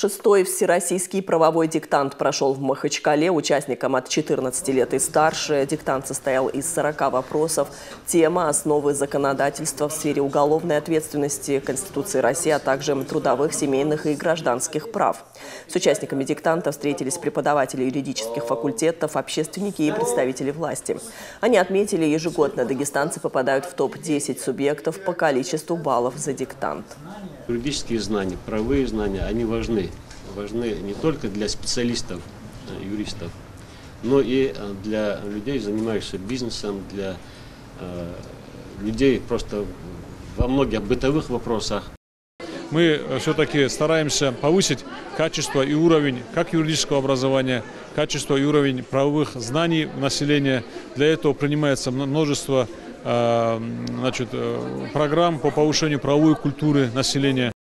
Шестой всероссийский правовой диктант прошел в Махачкале. Участникам от 14 лет и старше. Диктант состоял из 40 вопросов. Тема – основы законодательства в сфере уголовной ответственности, Конституции России, а также трудовых, семейных и гражданских прав. С участниками диктанта встретились преподаватели юридических факультетов, общественники и представители власти. Они отметили, ежегодно дагестанцы попадают в топ-10 субъектов по количеству баллов за диктант. Юридические знания, правовые знания, они важны. Важны не только для специалистов, э, юристов, но и э, для людей, занимающихся бизнесом, для э, людей просто во многих бытовых вопросах. Мы все-таки стараемся повысить качество и уровень как юридического образования, качество и уровень правовых знаний населения. Для этого принимается множество значит, программ по повышению правовой культуры населения.